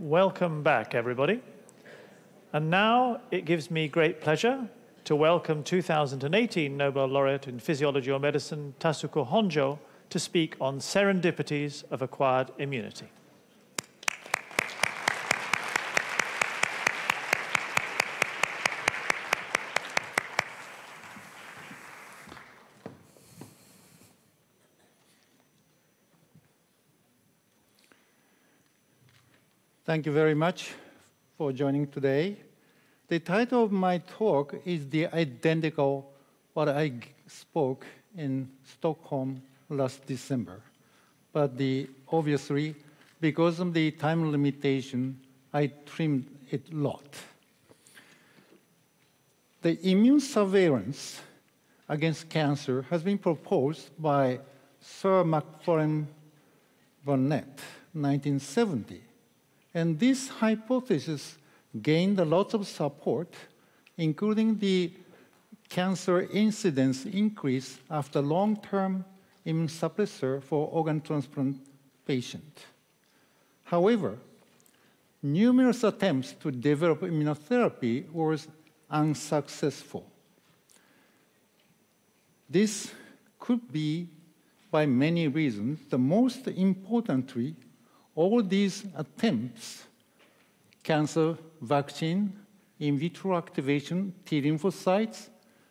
Welcome back, everybody. And now it gives me great pleasure to welcome 2018 Nobel laureate in Physiology or Medicine, Tasuku Honjo, to speak on serendipities of acquired immunity. Thank you very much for joining today. The title of my talk is the identical what I spoke in Stockholm last December. But the, obviously, because of the time limitation, I trimmed it a lot. The immune surveillance against cancer has been proposed by Sir Macfarlane Burnet, 1970. And this hypothesis gained a lot of support, including the cancer incidence increase after long-term immunosuppressor for organ transplant patient. However, numerous attempts to develop immunotherapy was unsuccessful. This could be by many reasons. The most importantly, all these attempts, cancer vaccine, in vitro activation, T lymphocytes,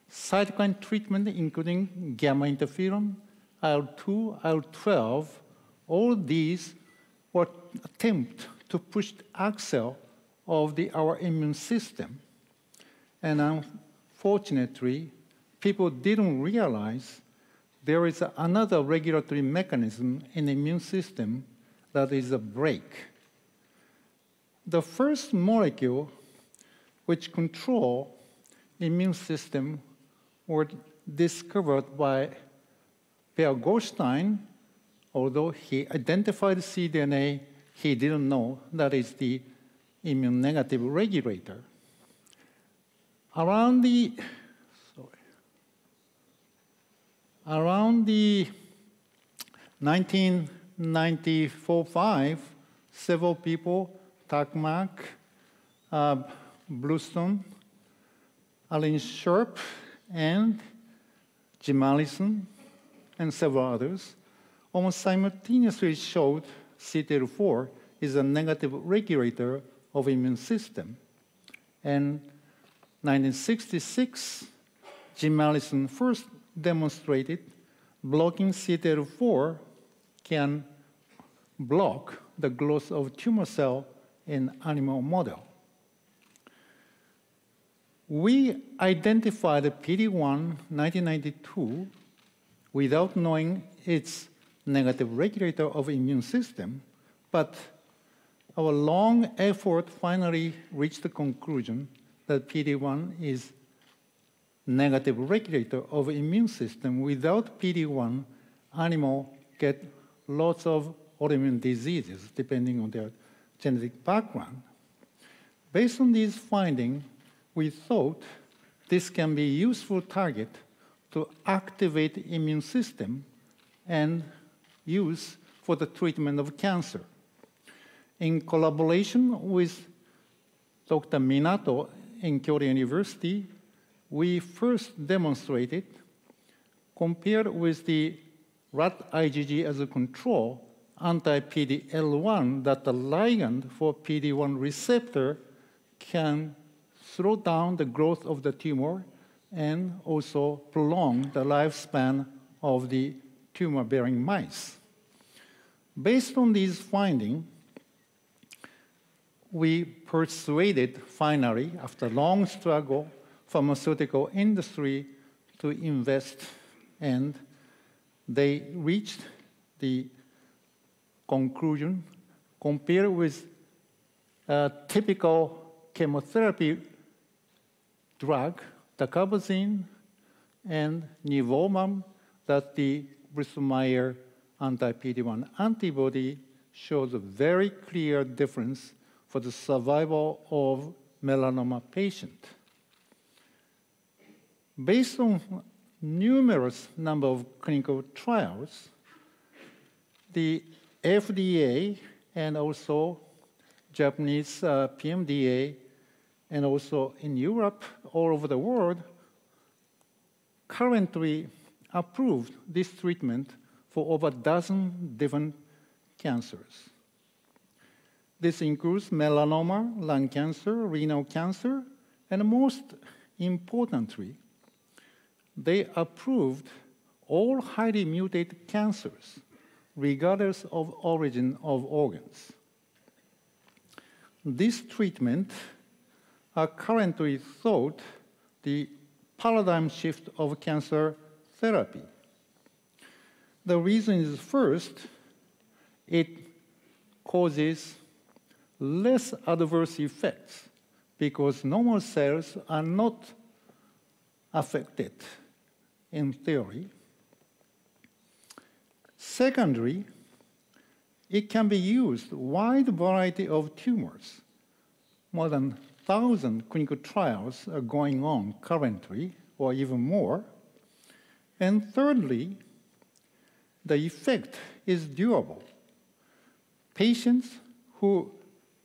cytokine treatment, including gamma interferon, IL-2, IL-12, all these were attempt to push the axle of the, our immune system. And unfortunately, people didn't realize there is another regulatory mechanism in the immune system that is a brake. The first molecule which control immune system were discovered by Pierre Golstein, although he identified cDNA, he didn't know that is the immune negative regulator. Around the sorry, around the 1994-5, several people, Tak Mak, uh, Bluestone, Arlene Sharpe, and Jim Allison, and several others, almost simultaneously showed CTLA4 is a negative regulator of immune system. And 1966, Jim Allison first demonstrated blocking CTLA4 can block the growth of tumor cell in animal model. We identified PD-1 1992 without knowing its negative regulator of immune system, but our long effort finally reached the conclusion that PD-1 is negative regulator of immune system. Without PD-1, animal get lots of autoimmune diseases depending on their genetic background. Based on these findings, we thought this can be a useful target to activate the immune system and use for the treatment of cancer. In collaboration with Dr. Minato in Kyoto University, we first demonstrated, compared with the rat IgG as a control, anti-PD-L1, that the ligand for PD-1 receptor can slow down the growth of the tumor and also prolong the lifespan of the tumor-bearing mice. Based on these findings, we persuaded finally, after long struggle, pharmaceutical industry to invest and they reached the conclusion compared with a typical chemotherapy drug, dacarbazine and nivolumab, that the Bristol Myers anti-PD-1 antibody shows a very clear difference for the survival of melanoma patient. Based on numerous number of clinical trials, the FDA and also Japanese uh, PMDA, and also in Europe, all over the world, currently approved this treatment for over a dozen different cancers. This includes melanoma, lung cancer, renal cancer, and most importantly, they approved all highly mutated cancers, regardless of origin of organs. This treatment are currently thought the paradigm shift of cancer therapy. The reason is first, it causes less adverse effects because normal cells are not affected in theory. Secondly, it can be used wide variety of tumors. More than 1,000 clinical trials are going on currently, or even more. And thirdly, the effect is durable. Patients who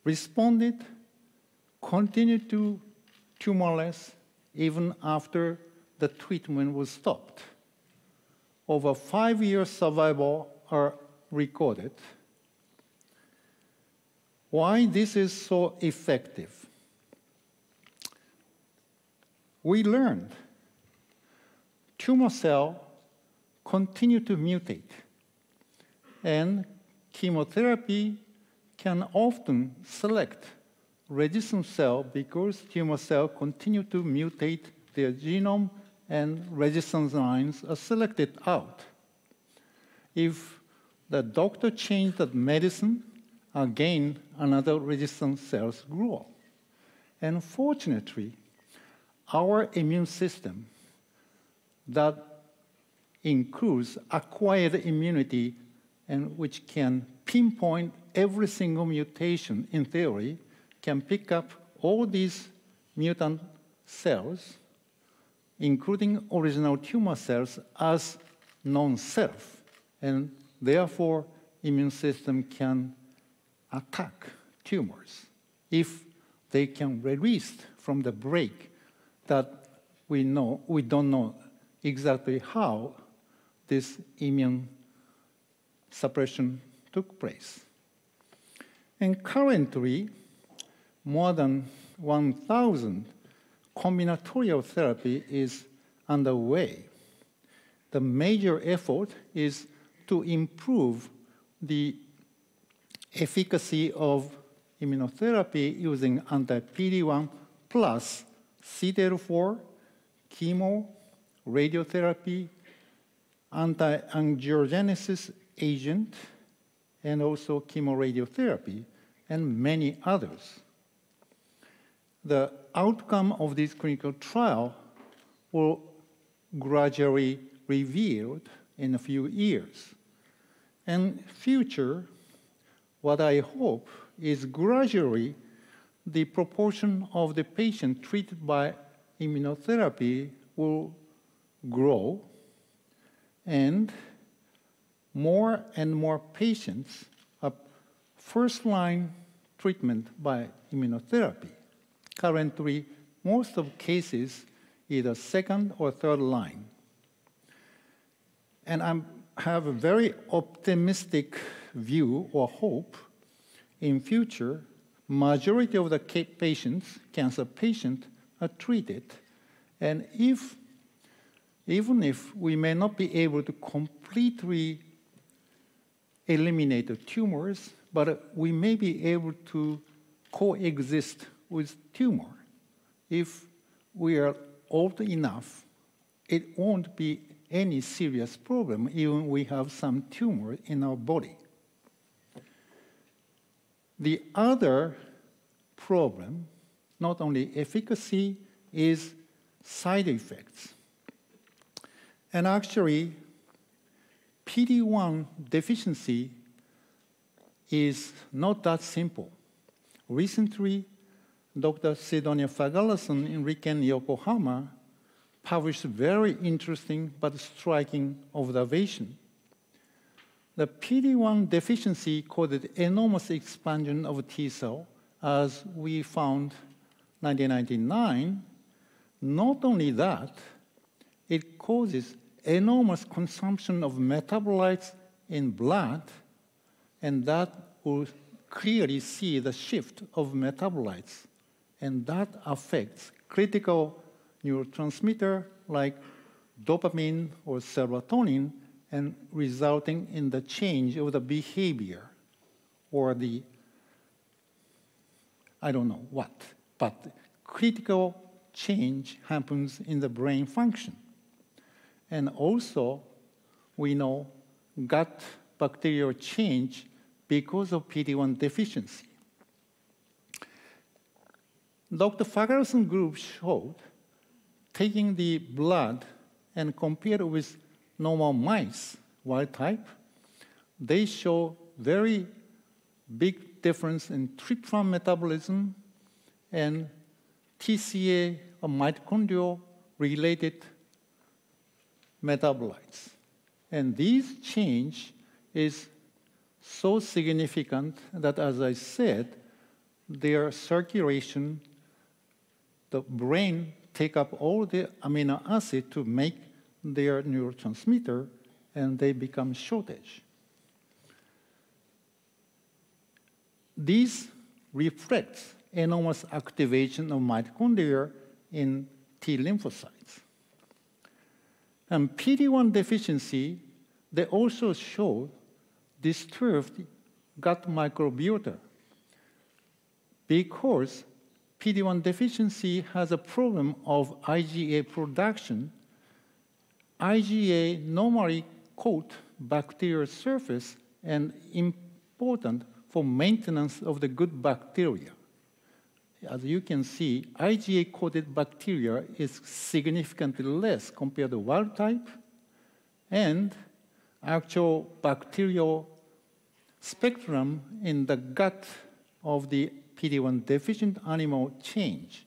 responded continued to tumorless even after the treatment was stopped. Over five years survival are recorded. Why this is so effective? We learned tumor cell continue to mutate and chemotherapy can often select resistant cell because tumor cell continue to mutate their genome and resistance lines are selected out. If the doctor changed the medicine, again, another resistant cells grow. And fortunately, our immune system that includes acquired immunity and which can pinpoint every single mutation in theory, can pick up all these mutant cells including original tumor cells, as non-self, and therefore immune system can attack tumors if they can release from the brake that we know we don't know exactly how this immune suppression took place. And currently, more than 1,000 combinatorial therapy is underway. The major effort is to improve the efficacy of immunotherapy using anti-PD-1 plus CTLA4, chemo, radiotherapy, anti-angiogenesis agent, and also chemoradiotherapy, and many others the outcome of this clinical trial will gradually revealed in a few years. And future, what I hope is gradually the proportion of the patient treated by immunotherapy will grow and more and more patients are first-line treatment by immunotherapy. Currently, most of cases either second or third line. And I have a very optimistic view or hope in future, majority of the patients, cancer patients, are treated. And if, even if we may not be able to completely eliminate the tumors, but we may be able to coexist with tumor. If we are old enough, it won't be any serious problem even we have some tumor in our body. The other problem, not only efficacy, is side effects. And actually, PD-1 deficiency is not that simple. Recently, Dr. Sidonia Fagarasan in Riken, Yokohama, published very interesting but striking observation. The PD-1 deficiency caused enormous expansion of T cell as we found 1999, not only that, it causes enormous consumption of metabolites in blood, and that will clearly see the shift of metabolites, and that affects critical neurotransmitter like dopamine or serotonin and resulting in the change of the behavior or the, I don't know what, but critical change happens in the brain function. And also, we know gut bacterial change because of PD-1 deficiency. Dr. Fagarasan group showed taking the blood and compared with normal mice, wild type, they show very big difference in tryptophan metabolism and TCA or mitochondrial related metabolites. And this change is so significant that, as I said, their circulation, the brain take up all the amino acid to make their neurotransmitter, and they become shortage. This reflects enormous activation of mitochondria in T lymphocytes. And PD-1 deficiency, they also show disturbed gut microbiota because PD-1 deficiency has a problem of IgA production. IgA normally coat bacterial surface and important for maintenance of the good bacteria. As you can see, IgA-coated bacteria is significantly less compared to wild type, and actual bacterial spectrum in the gut of the PD-1 deficient animal change.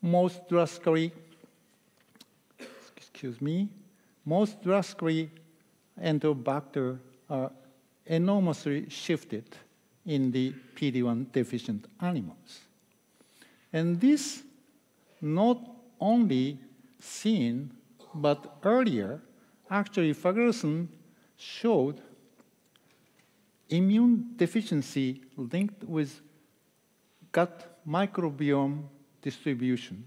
Most drastically, excuse me, most drastically Enterobacter are enormously shifted in the PD-1 deficient animals. And this not only seen, but earlier, actually Fagarasan showed immune deficiency linked with gut microbiome distribution.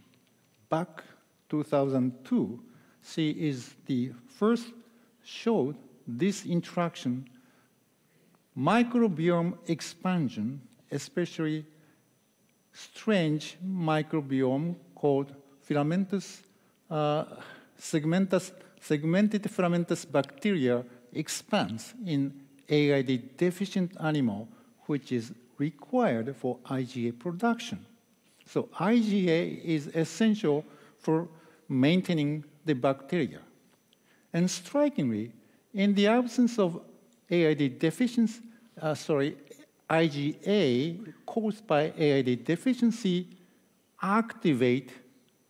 Back 2002, she is the first showed this interaction microbiome expansion, especially strange microbiome called filamentous, uh, segmented filamentous bacteria expands in AID deficient animal, which is required for IgA production. So IgA is essential for maintaining the bacteria. And strikingly, in the absence of AID deficiency, uh, sorry, IgA caused by AID deficiency activate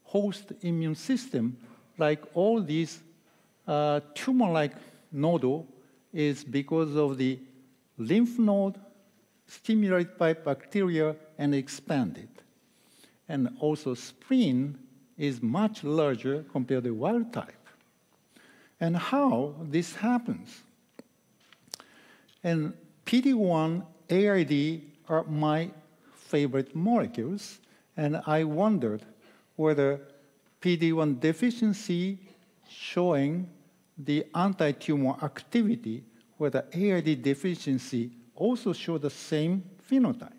host immune system like all these uh, tumor-like nodal is because of the lymph node stimulated by bacteria and expanded. And also spleen is much larger compared to wild type. And how this happens? And PD-1, AID are my favorite molecules, and I wondered whether PD-1 deficiency showing the anti-tumor activity, whether AID deficiency also show the same phenotype.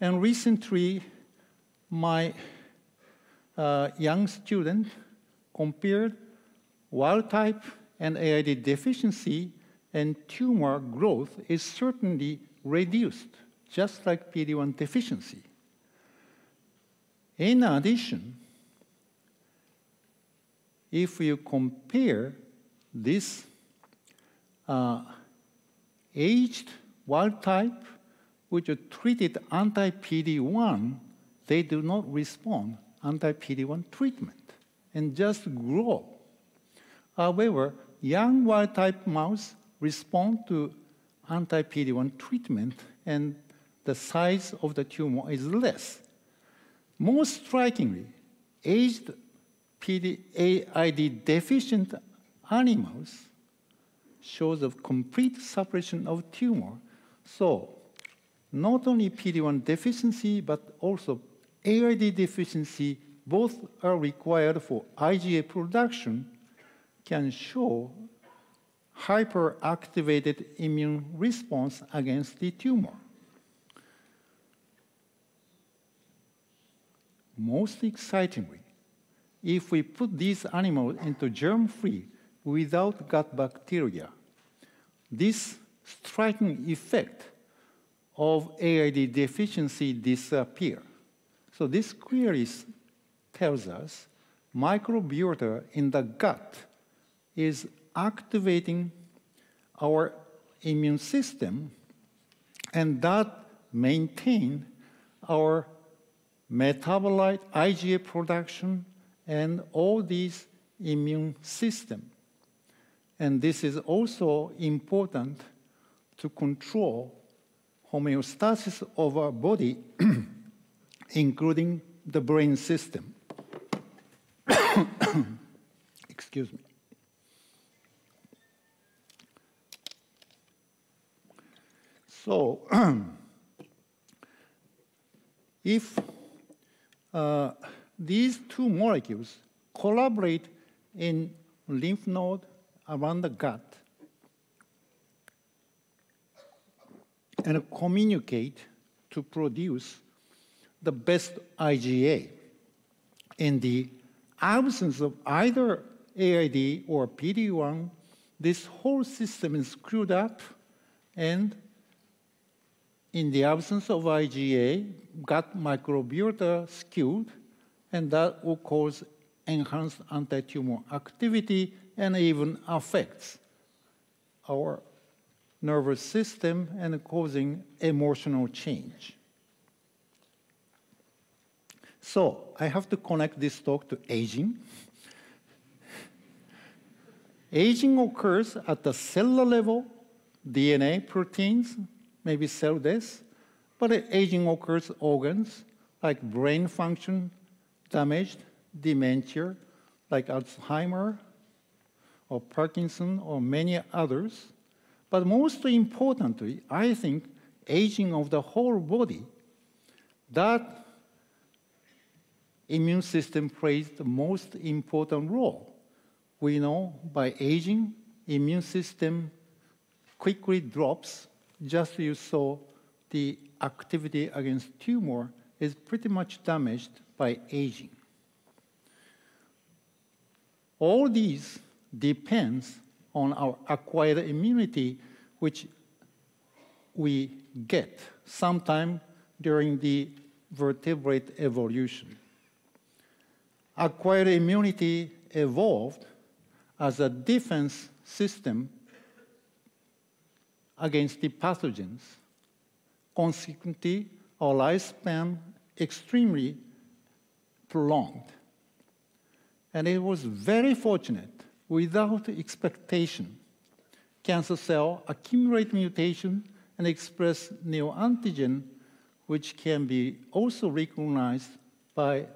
And recently, my uh, young student compared wild type and AID deficiency and tumor growth is certainly reduced, just like PD-1 deficiency. In addition, if you compare this uh, aged wild type, which are treated anti-PD-1, they do not respond anti-PD-1 treatment and just grow. However, young wild type mouse respond to anti-PD-1 treatment and the size of the tumor is less. Most strikingly, aged PDAID deficient animals shows a complete suppression of tumor. So not only PD-1 deficiency, but also AID deficiency, both are required for IgA production, can show hyperactivated immune response against the tumor. Most excitingly, if we put these animals into germ-free without gut bacteria, this striking effect of AID deficiency disappear. So this query tells us microbiota in the gut is activating our immune system, and that maintain our metabolite, IgA production, and all these immune system. And this is also important to control homeostasis of our body, including the brain system. Excuse me. So, if uh, these two molecules collaborate in lymph node around the gut and communicate to produce the best IgA. In the absence of either AID or PD-1, this whole system is screwed up, and in the absence of IgA, gut microbiota skewed, and that will cause enhanced anti-tumor activity and even affects our nervous system and causing emotional change. So I have to connect this talk to aging. aging occurs at the cellular level, DNA, proteins, maybe cell death, but aging occurs organs like brain function damaged, dementia, like Alzheimer or Parkinson or many others. But most importantly, I think aging of the whole body, that immune system plays the most important role. We know by aging, immune system quickly drops. Just you saw the activity against tumor is pretty much damaged by aging. All these depends on our acquired immunity, which we get sometime during the vertebrate evolution. Acquired immunity evolved as a defense system against the pathogens. Consequently, our lifespan extremely prolonged. And it was very fortunate, without expectation, cancer cell accumulate mutation and express neoantigen, which can be also recognized by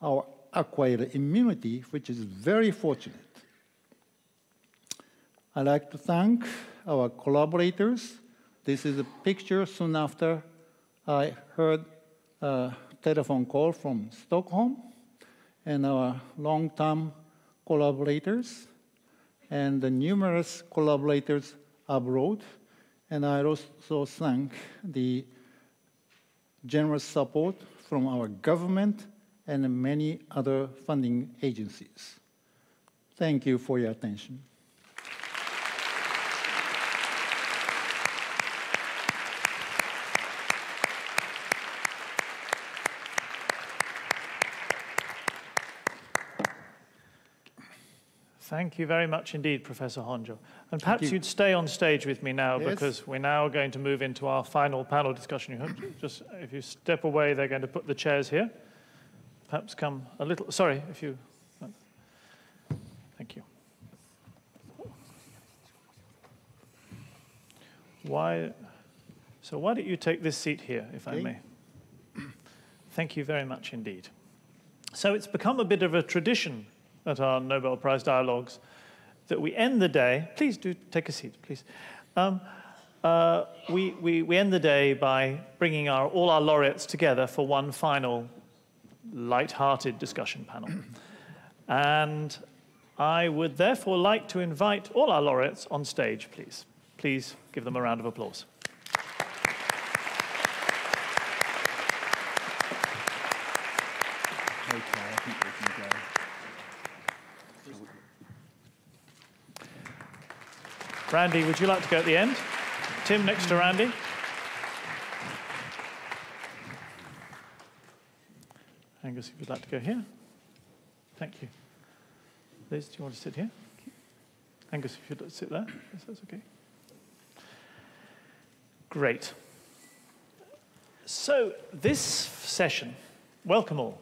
our acquired immunity, which is very fortunate. I'd like to thank our collaborators. This is a picture soon after I heard a telephone call from Stockholm and our long-term collaborators and the numerous collaborators abroad. And I also thank the generous support from our government and many other funding agencies. Thank you for your attention. Thank you very much indeed, Professor Honjo. And perhaps you. would stay on stage with me now yes. because we're now going to move into our final panel discussion. Just if you step away, they're going to put the chairs here. Perhaps come a little, sorry, if you, thank you. Why, So why don't you take this seat here, if I may? Thank you very much indeed. So it's become a bit of a tradition at our Nobel Prize dialogues that we end the day. Please do take a seat, please. Um, uh, we, we, we end the day by bringing our, all our laureates together for one final light-hearted discussion panel. And I would therefore like to invite all our laureates on stage, please. Please give them a round of applause. Okay, I think we can go. Randy, would you like to go at the end? Tim next to Randy. Angus, if you'd like to go here. Thank you. Liz, do you want to sit here? Angus, if you'd like to sit there. Yes, that's okay. Great. So, this session, welcome all.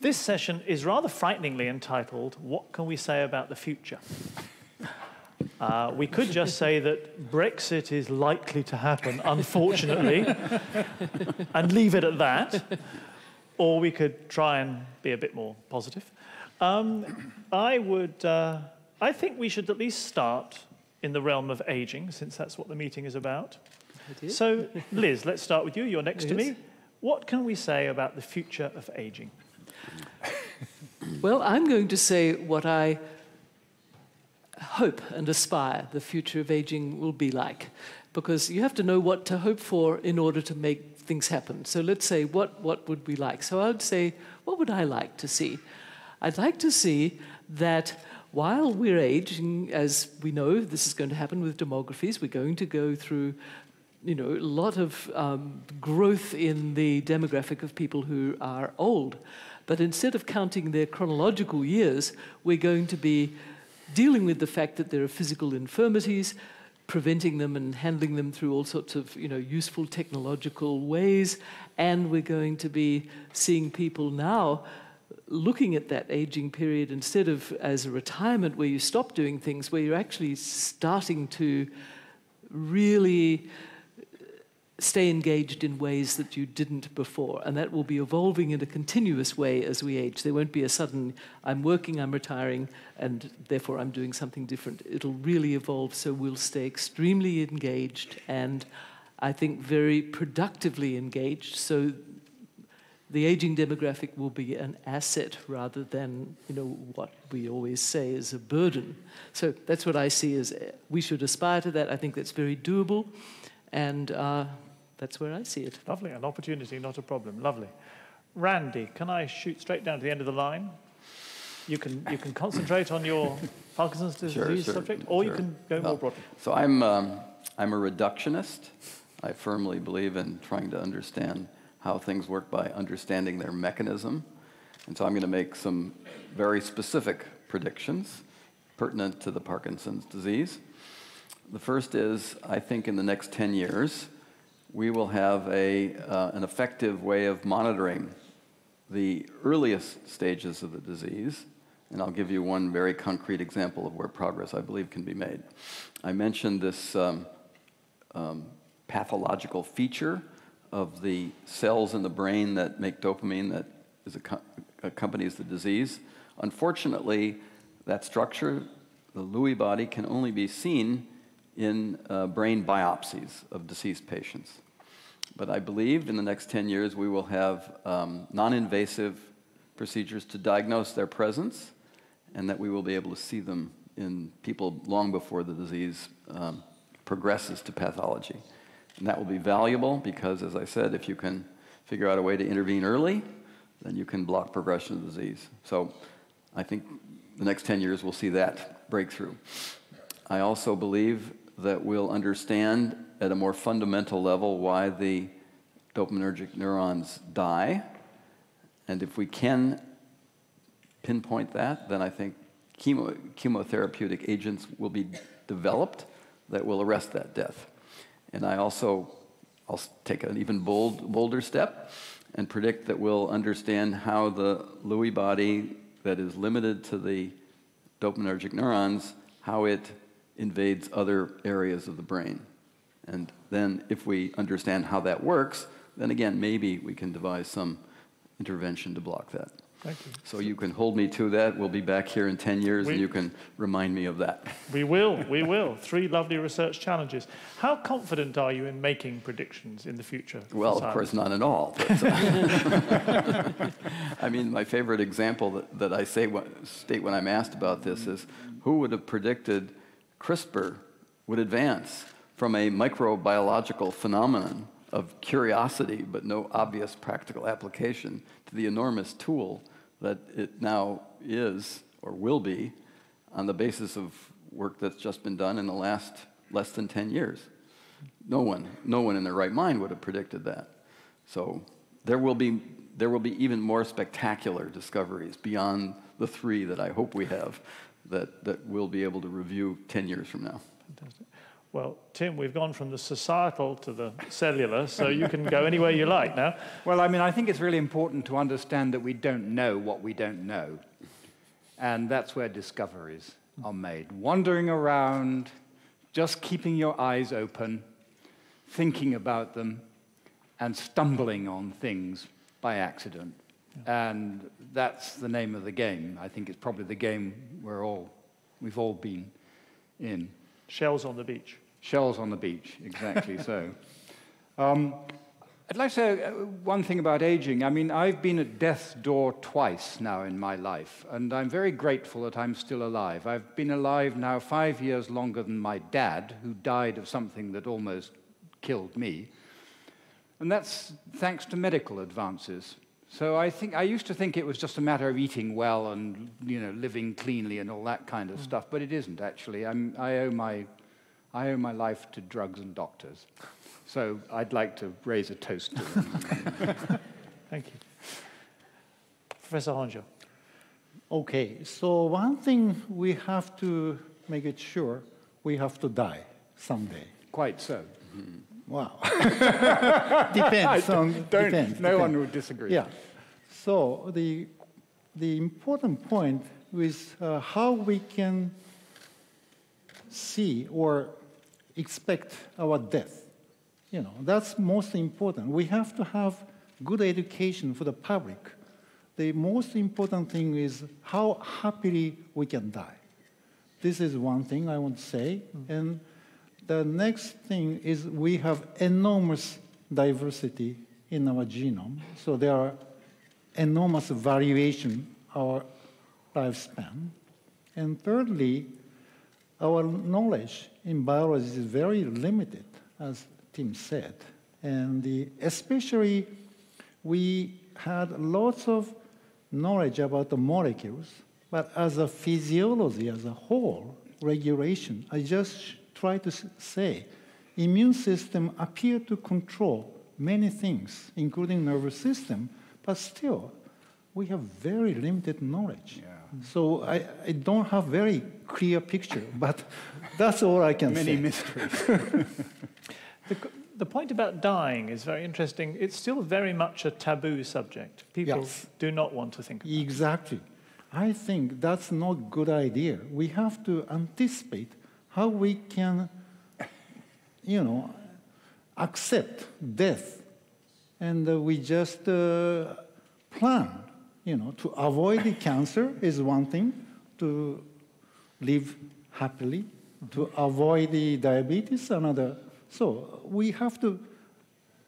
This session is rather frighteningly entitled, What Can We Say About the Future? Uh, we could just say that Brexit is likely to happen, unfortunately, and leave it at that. Or we could try and be a bit more positive. Um, I would, uh, I think we should at least start in the realm of aging, since that's what the meeting is about. So, Liz, let's start with you. You're next to me. What can we say about the future of aging? Well, I'm going to say what I hope and aspire the future of aging will be like, because you have to know what to hope for in order to make things happen. So let's say, what, what would we like? So I would say, what would I like to see? I'd like to see that while we're aging, as we know, this is going to happen with demographies, we're going to go through you know, a lot of um, growth in the demographic of people who are old. But instead of counting their chronological years, we're going to be dealing with the fact that there are physical infirmities, preventing them and handling them through all sorts of you know, useful technological ways. And we're going to be seeing people now looking at that aging period instead of as a retirement where you stop doing things, where you're actually starting to really stay engaged in ways that you didn't before. And that will be evolving in a continuous way as we age. There won't be a sudden, I'm working, I'm retiring, and therefore I'm doing something different. It'll really evolve, so we'll stay extremely engaged and I think very productively engaged. So the aging demographic will be an asset rather than you know what we always say is a burden. So that's what I see as uh, we should aspire to that. I think that's very doable, and uh, that's where I see it. Lovely, an opportunity, not a problem. Lovely. Randy, can I shoot straight down to the end of the line? You can, you can concentrate on your Parkinson's disease Sure, sure, subject, or you can go more broadly. So I'm, um, I'm a reductionist. I firmly believe in trying to understand how things work by understanding their mechanism. And so I'm going to make some very specific predictions pertinent to the Parkinson's disease. The first is I think in the next 10 years, we will have a, uh, an effective way of monitoring the earliest stages of the disease. And I'll give you one very concrete example of where progress I believe can be made. I mentioned this um, um, pathological feature of the cells in the brain that make dopamine that accompanies the disease. Unfortunately, that structure, the Lewy body, can only be seen in uh, brain biopsies of deceased patients. But I believe in the next 10 years we will have um, non invasive procedures to diagnose their presence and that we will be able to see them in people long before the disease um, progresses to pathology. And that will be valuable because, as I said, if you can figure out a way to intervene early, then you can block progression of disease. So I think the next 10 years we'll see that breakthrough. I also believe that we'll understand at a more fundamental level why the dopaminergic neurons die. And if we can pinpoint that, then I think chemo, chemotherapeutic agents will be developed that will arrest that death. And I also, I'll take an even bold, bolder step and predict that we'll understand how the Lewy body that is limited to the dopaminergic neurons, how it invades other areas of the brain. And then if we understand how that works, then again, maybe we can devise some intervention to block that. Thank you. So you can hold me to that. We'll be back here in 10 years We- and you can remind me of that. We will, we will. Three lovely research challenges. How confident are you in making predictions in the future? Well, of science? course, not at all. but, uh, I mean, my favorite example that, that I say, state when I'm asked about this is who would have predicted CRISPR would advance from a microbiological phenomenon of curiosity but no obvious practical application to the enormous tool that it now is or will be on the basis of work that's just been done in the last less than 10 years. No one, no one in their right mind would have predicted that. So there will be, there will be even more spectacular discoveries beyond the three that I hope we have that, that we'll be able to review 10 years from now. Fantastic. Well, Tim, we've gone from the societal to the cellular, so you can go anywhere you like now. Well, I mean, I think it's really important to understand that we don't know what we don't know. And that's where discoveries are made. Wandering around, just keeping your eyes open, thinking about them, and stumbling on things by accident. And that's the name of the game. I think it's probably the game we're all, we've all been in. Shells on the beach. Shells on the beach, exactly so. Um, I'd like to say uh, one thing about aging. I mean, I've been at death's door twice now in my life, and I'm very grateful that I'm still alive. I've been alive now five years longer than my dad, who died of something that almost killed me. And that's thanks to medical advances. So I think I used to think it was just a matter of eating well and you know living cleanly and all that kind of mm. stuff, but it isn't actually. I'm, I owe my I owe my life to drugs and doctors. So I'd like to raise a toast to them. Thank you. Professor Honjo. Okay, so one thing we have to make it sure we have to die someday. Quite so. Mm-hmm. Wow. depends on Don't, depends, no one would disagree. Yeah. So the the important point is uh, how we can see or expect our death. You know, that's most important. We have to have good education for the public. The most important thing is how happily we can die. This is one thing I want to say. And the next thing is we have enormous diversity in our genome. So there are enormous variation our lifespan. And thirdly, our knowledge in biology is very limited, as Tim said. And the, especially, we had lots of knowledge about the molecules, but as a physiology as a whole, regulation, I just try to say, immune system appear to control many things, including nervous system, but still, we have very limited knowledge. So I, I don't have very clear picture, but that's all I can Many say. Many mysteries. The, the point about dying is very interesting. It's still very much a taboo subject. People Yes. do not want to think about it. Exactly. I think that's not good idea. We have to anticipate how we can, you know, accept death, and uh, we just uh, plan. You know, to avoid the cancer is one thing. To live happily, to avoid the diabetes, another. So we have to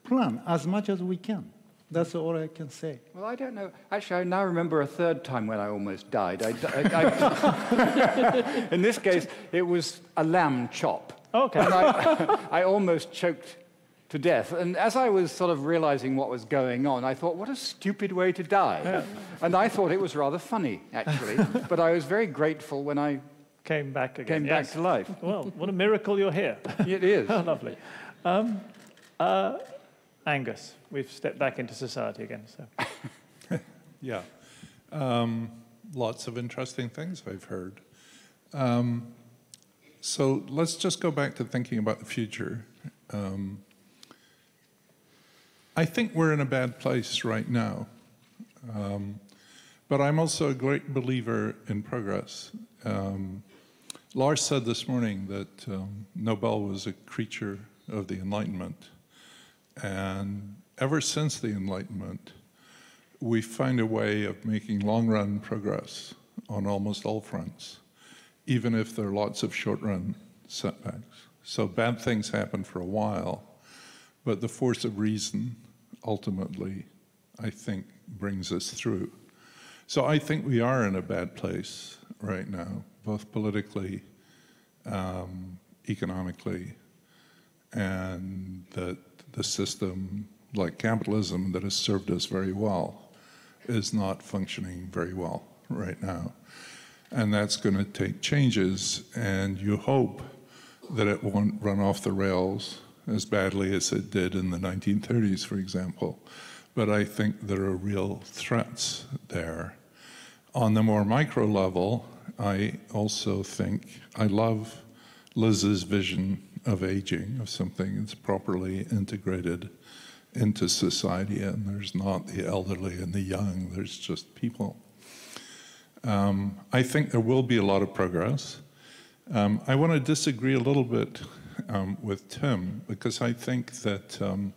plan as much as we can. That's all I can say. Well, I don't know. Actually, I now remember a third time when I almost died. I, I- I- in this case, it was a lamb chop. Okay. And I, almost choked to death. And as I was sort of realizing what was going on, I thought, what a stupid way to die. And I thought it was rather funny, actually. but I was very grateful when I Came back again. came yes. back to life. Well, what a miracle you're here. It is. How lovely. Um, uh, Angus, we've stepped back into society again. So. Yeah. Um, lots of interesting things I've heard. Um, so let's just go back to thinking about the future. Um, I think we're in a bad place right now. Um, but I'm also a great believer in progress. Um, Lars said this morning that um, Nobel was a creature of the Enlightenment. And ever since the Enlightenment, we find a way of making long run progress on almost all fronts, even if there are lots of short run setbacks. So bad things happen for a while, but the force of reason ultimately, I think, brings us through. So I think we are in a bad place right now, both politically, um, economically, and that the system, like capitalism, that has served us very well, is not functioning very well right now. And that's going to take changes, and you hope that it won't run off the rails as badly as it did in the 1930s, for example. But I think there are real threats there. On the more micro level, I also think I love Liz's vision of aging, of something that's properly integrated into society, and there's not the elderly and the young, there's just people. Um, I think there will be a lot of progress. Um, I want to disagree a little bit um, with Tim because I think that um,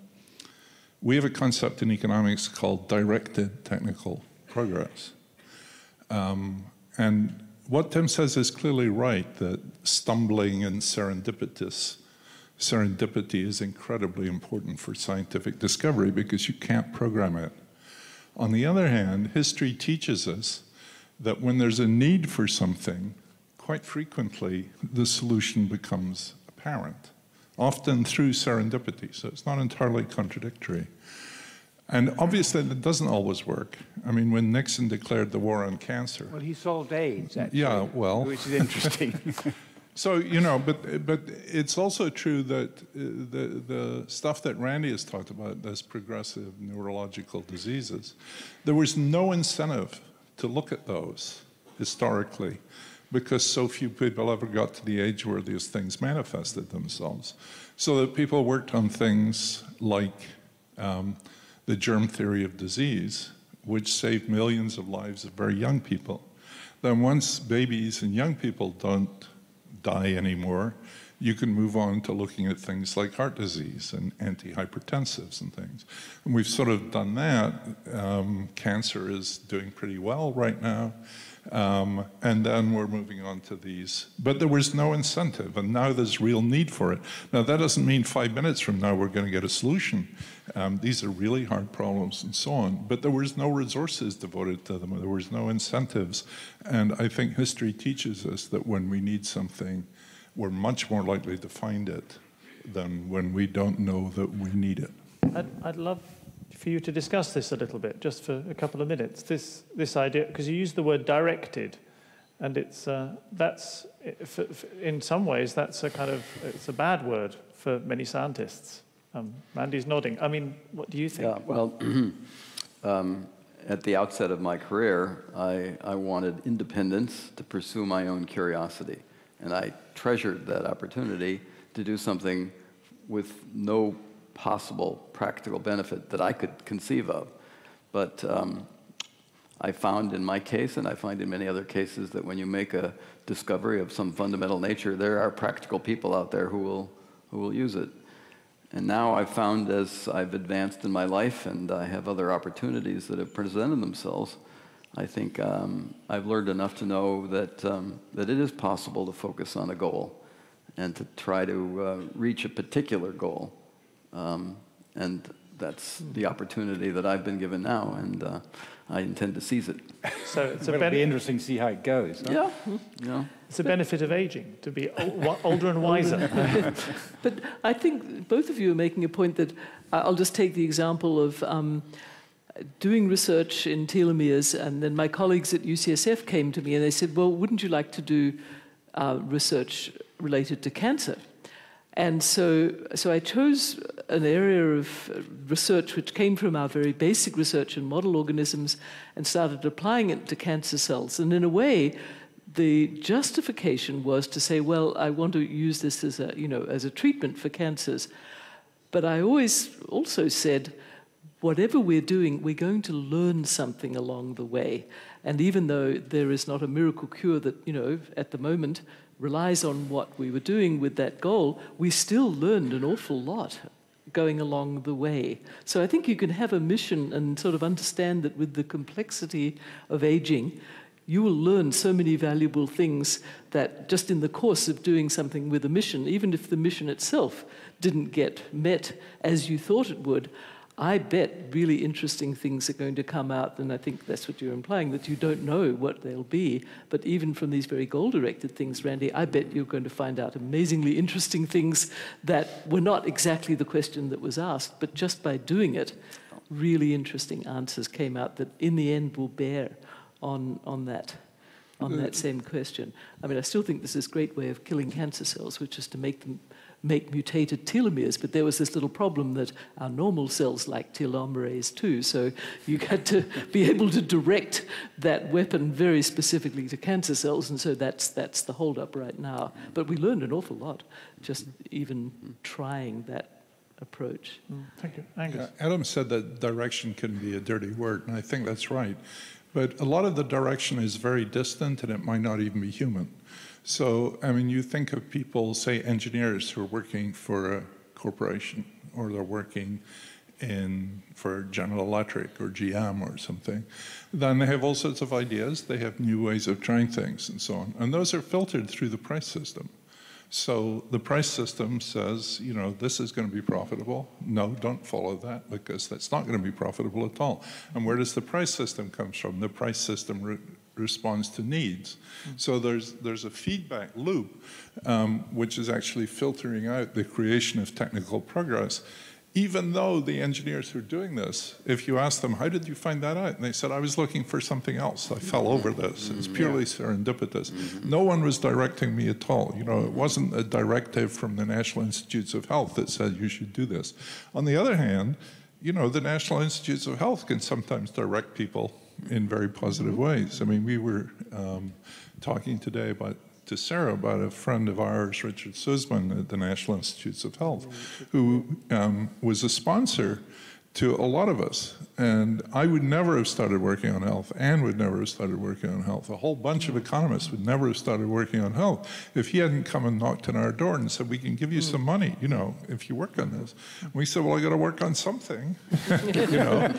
we have a concept in economics called directed technical progress. Um, and what Tim says is clearly right that stumbling and serendipitous serendipity is incredibly important for scientific discovery because you can't program it. On the other hand, history teaches us that when there's a need for something, quite frequently the solution becomes apparent, often through serendipity. So it's not entirely contradictory. And obviously, that doesn't always work. I mean, when Nixon declared the war on cancer. Well, he solved AIDS, actually. Yeah, well. Which is interesting. so, you know, but, but it's also true that uh, the, the stuff that Randy has talked about, those progressive neurological diseases, there was no incentive to look at those historically because so few people ever got to the age where these things manifested themselves. So that people worked on things like um, the germ theory of disease, which saved millions of lives of very young people. Then, once babies and young people don't die anymore, you can move on to looking at things like heart disease and antihypertensives and things. And we've sort of done that. Um, cancer is doing pretty well right now. Um, and then we're moving on to these. But there was no incentive, and now there's real need for it. Now, that doesn't mean five minutes from now we're going to get a solution. Um, these are really hard problems and so on. But there was no resources devoted to them, there was no incentives. And I think history teaches us that when we need something, we're much more likely to find it than when we don't know that we need it. I'd, I'd love for you to discuss this a little bit, just for a couple of minutes. This, this idea, because you use the word directed, and it's, uh, that's, in some ways, that's a kind of, it's a bad word for many scientists. Um, Randy's nodding. I mean, what do you think? Yeah, well, um, at the outset of my career, I, I wanted independence to pursue my own curiosity. And I treasured that opportunity to do something with no possible practical benefit that I could conceive of. But um, I found in my case, and I find in many other cases, that when you make a discovery of some fundamental nature, there are practical people out there who will, who will use it. And now I've found as I've advanced in my life and I have other opportunities that have presented themselves, I think um, I've learned enough to know that, um, that it is possible to focus on a goal and to try to uh, reach a particular goal. Um, and that's the opportunity that I've been given now, and uh, I intend to seize it. So it's well, a be interesting to see how it goes. Huh? Yeah, yeah. It's a benefit of aging to be older and wiser. but I think both of you are making a point that uh, I'll just take the example of. Um, doing research in telomeres, and then my colleagues at UCSF came to me and they said, Well, wouldn't you like to do uh, research related to cancer? And so, so I chose an area of research which came from our very basic research in model organisms and started applying it to cancer cells. And in a way, the justification was to say, well, I want to use this as a, you know, as a treatment for cancers. But I always also said, whatever we're doing, we're going to learn something along the way. And even though there is not a miracle cure that, you know, at the moment relies on what we were doing with that goal, we still learned an awful lot going along the way. So I think you can have a mission and sort of understand that with the complexity of aging, you will learn so many valuable things that just in the course of doing something with a mission, even if the mission itself didn't get met as you thought it would, I bet really interesting things are going to come out, and I think that's what you're implying, that you don't know what they'll be. But even from these very goal directed things, Randy, I bet you're going to find out amazingly interesting things that were not exactly the question that was asked, but just by doing it, really interesting answers came out that in the end will bear on, on that. On that mm. same question. I mean, I still think this is a great way of killing cancer cells, which is to make them make mutated telomeres, but there was this little problem that our normal cells like telomerase too. So you had to be able to direct that weapon very specifically to cancer cells, and so that's that's the holdup right now. But we learned an awful lot just even trying that approach. Mm, thank you, Angus. Adam said that direction can be a dirty word, and I think that's right. But a lot of the direction is very distant, and it might not even be human. So, I mean, you think of people, say engineers who are working for a corporation or they're working in for General Electric or GM or something, then they have all sorts of ideas. They have new ways of trying things and so on. And those are filtered through the price system. So the price system says, you know, this is going to be profitable. No, don't follow that because that's not going to be profitable at all. And where does the price system come from? The price system responds to needs. So there's, there's a feedback loop um, which is actually filtering out the creation of technical progress. Even though the engineers who are doing this, if you ask them, how did you find that out? And they said, I was looking for something else. I fell over this. It's mm-hmm. purely serendipitous. Mm-hmm. No one was directing me at all. You know, it wasn't a directive from the National Institutes of Health that said you should do this. On the other hand, you know, the National Institutes of Health can sometimes direct people in very positive ways. I mean, we were um, talking today about to Sarah about a friend of ours, Richard Suzman at the National Institutes of Health, who um, was a sponsor to a lot of us. And I would never have started working on health. Anne would never have started working on health. A whole bunch of economists would never have started working on health if he hadn't come and knocked on our door and said, we can give you some money, you know, if you work on this. And we said, well, I got to work on something. you know,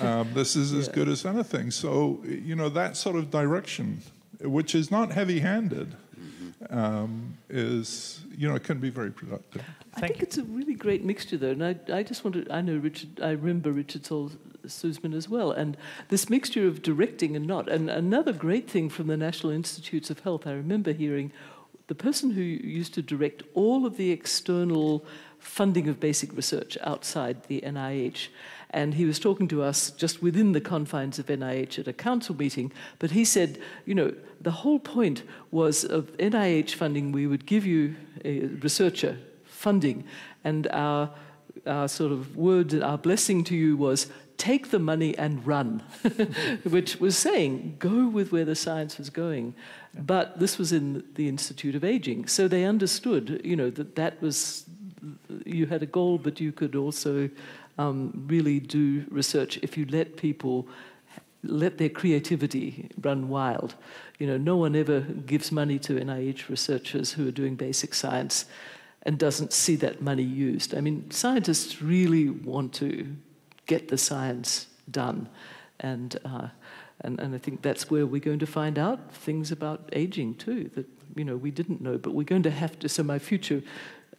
um, this is as good as anything. So, you know, that sort of direction, which is not heavy-handed, um, is, you know, it can be very productive. I think it's a really great mixture, though. And I, I just wanted, I know Richard, I remember Richard Saul Suzman as well. And this mixture of directing and not. And another great thing from the National Institutes of Health, I remember hearing the person who used to direct all of the external funding of basic research outside the NIH. And he was talking to us just within the confines of NIH at a council meeting. But he said, you know, the whole point was of NIH funding, we would give you a researcher funding. And our, our sort of word, our blessing to you was take the money and run, which was saying go with where the science was going. But this was in the Institute of Aging. So they understood, you know, that that was, you had a goal, but you could also um, really do research if you let people let their creativity run wild. You know, no one ever gives money to NIH researchers who are doing basic science and doesn't see that money used. I mean, scientists really want to get the science done. And, uh, and, and I think that's where we're going to find out things about aging too, that, you know, we didn't know, but we're going to have to, so my future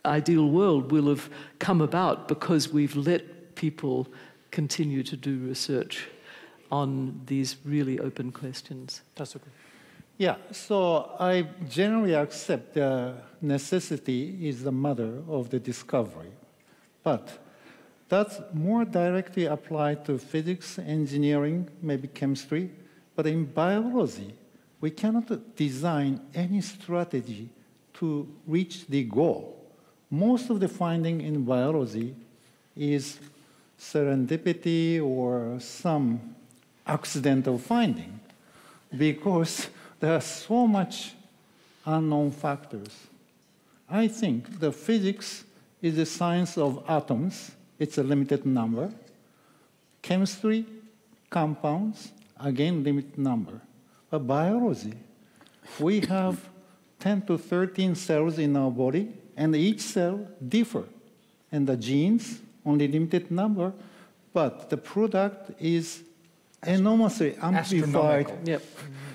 ideal world will have come about because we've let people continue to do research on these really open questions. That's okay. Yeah, so I generally accept the necessity is the mother of the discovery. But that's more directly applied to physics, engineering, maybe chemistry. But in biology, we cannot design any strategy to reach the goal. Most of the finding in biology is serendipity or some accidental finding because there are so much unknown factors. I think the physics is the science of atoms. It's a limited number. Chemistry, compounds, again, limited number. But biology, we have 10 to 13 cells in our body, and each cell differ. And the genes, only limited number, but the product is enormously amplified. Yep.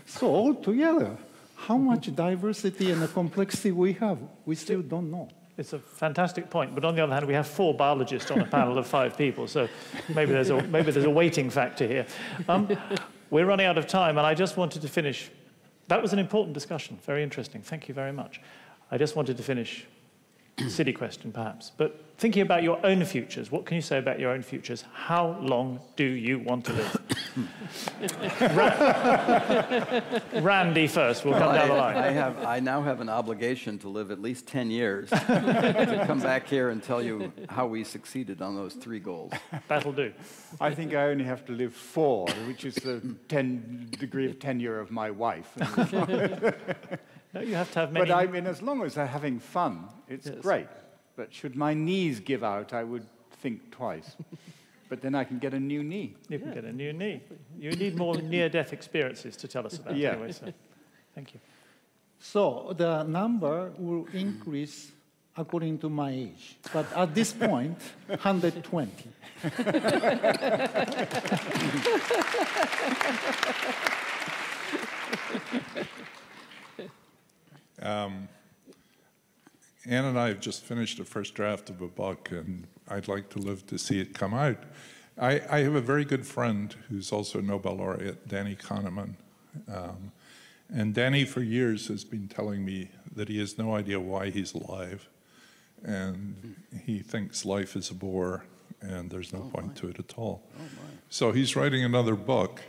So altogether, how much diversity and the complexity we have, we still don't know. It's a fantastic point, but on the other hand, we have four biologists on a panel of five people, so maybe there's a, maybe there's a weighting factor here. Um, we're running out of time, and I just wanted to finish. That was an important discussion, very interesting. Thank you very much. I just wanted to finish, silly question perhaps, but thinking about your own futures, what can you say about your own futures? How long do you want to live? Ra- Randy first, we'll come Well, down the I, I, line. have, I now have an obligation to live at least 10 years to come back here and tell you how we succeeded on those three goals. That'll do. I think I only have to live four, which is the 10 degree of tenure of my wife. No, you have to have many. but I mean, as long as they're having fun, it's Yes. great. But should my knees give out, I would think twice. but then I can get a new knee. You can get a new knee. You need more near-death experiences to tell us about. Yeah. Anyway, so thank you. So the number will increase according to my age. But at this point, 120. Um, Ann and I have just finished the first draft of a book, and I'd like to live to see it come out. I, I have a very good friend who's also a Nobel laureate, Danny Kahneman. Um, and Danny, for years, has been telling me that he has no idea why he's alive. And he thinks life is a bore, and there's no point to it at all. So he's writing another book,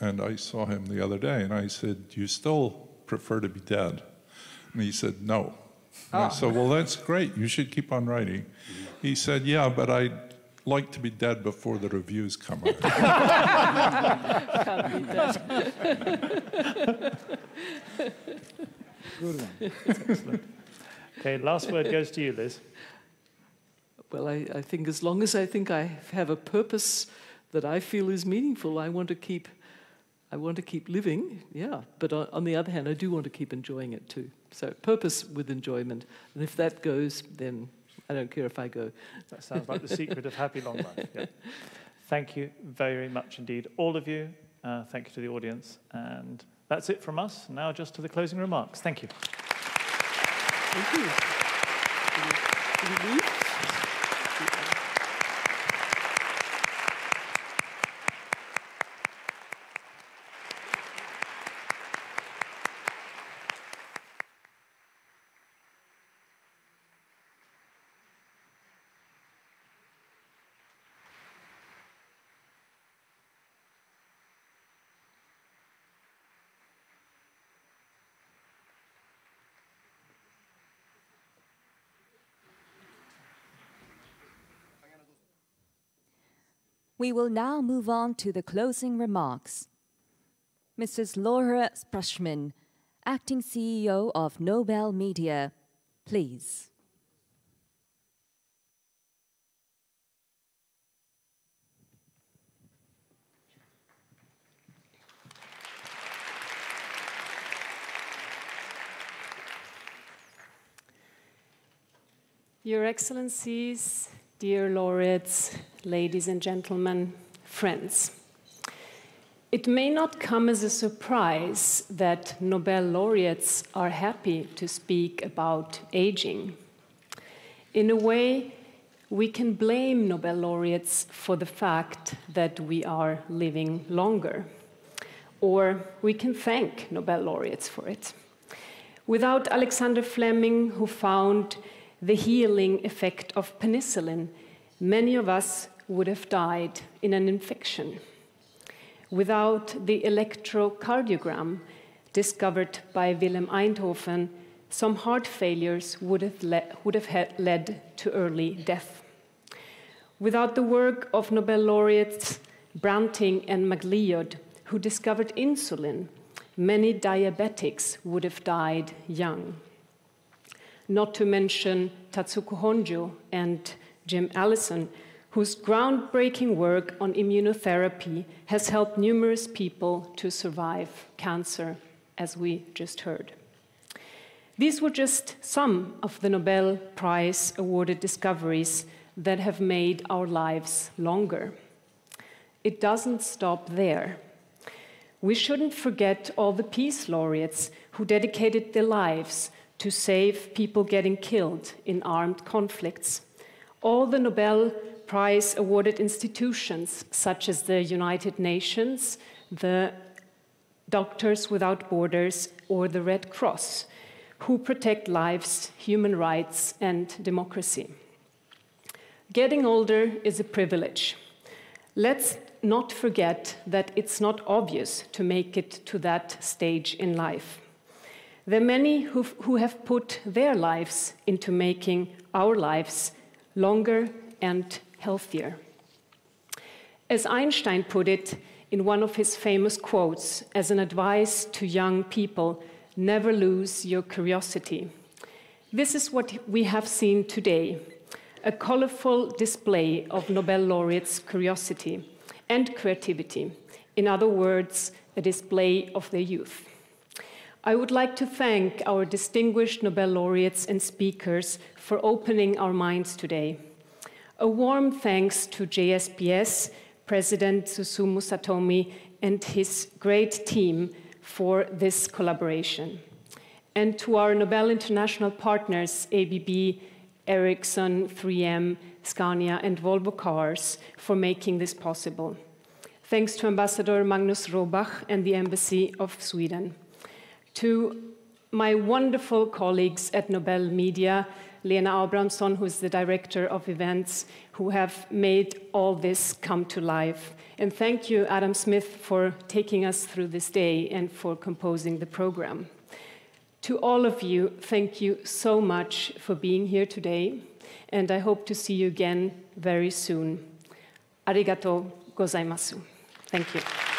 and I saw him the other day, and I said, Do you still prefer to be dead? And he said, No. And I ah. said, Well, that's great. You should keep on writing. He said, Yeah, but I'd like to be dead before the reviews come out. Can't beat that. Good one. Okay, last word goes to you, Liz. Well, I, I think as long as I think I have a purpose that I feel is meaningful, I want to keep, I want to keep living. Yeah, but on, on the other hand, I do want to keep enjoying it too. So purpose with enjoyment, and if that goes, then I don't care if I go. That sounds like the secret of happy long life. Yeah. Thank you very much indeed, all of you. Uh, thank you to the audience. And that's it from us. Now, just to the closing remarks. Thank you. Thank you. Did you- did you We will now move on to the closing remarks. Mrs. Laura Sprechmann, Acting CEO of Nobel Media, please. Your Excellencies, dear laureates, ladies and gentlemen, friends. It may not come as a surprise that Nobel laureates are happy to speak about aging. In a way, we can blame Nobel laureates for the fact that we are living longer, or we can thank Nobel laureates for it. Without Alexander Fleming, who found the healing effect of penicillin, many of us would have died in an infection. Without the electrocardiogram discovered by Wilhelm Einthoven, some heart failures would have, le- would have led to early death. Without the work of Nobel laureates Banting and MacLeod, who discovered insulin, many diabetics would have died young. Not to mention Tasuku Honjo and Jim Allison, whose groundbreaking work on immunotherapy has helped numerous people to survive cancer, as we just heard. These were just some of the Nobel Prize awarded discoveries that have made our lives longer. It doesn't stop there. We shouldn't forget all the peace laureates who dedicated their lives to save people getting killed in armed conflicts. All the Nobel Prize awarded institutions, such as the United Nations, the Doctors Without Borders, or the Red Cross, who protect lives, human rights, and democracy. Getting older is a privilege. Let's not forget that it's not obvious to make it to that stage in life. Are many who have put their lives into making our lives longer and healthier. As Einstein put it in one of his famous quotes as an advice to young people never lose your curiosity. This is what we have seen today a colorful display of Nobel laureates' curiosity and creativity. In other words, a display of their youth. I would like to thank our distinguished Nobel laureates and speakers for opening our minds today. A warm thanks to JSPS, President Susumu Satomi, and his great team for this collaboration. And to our Nobel International partners, ABB, Ericsson, 3M, Scania, and Volvo Cars for making this possible. Thanks to Ambassador Magnus Robach and the Embassy of Sweden. To my wonderful colleagues at Nobel Media, Lena Abrahamsson, who's the director of events, who have made all this come to life. And thank you, Adam Smith, for taking us through this day and for composing the program. To all of you, thank you so much for being here today, and I hope to see you again very soon. Arigato gozaimasu. Thank you.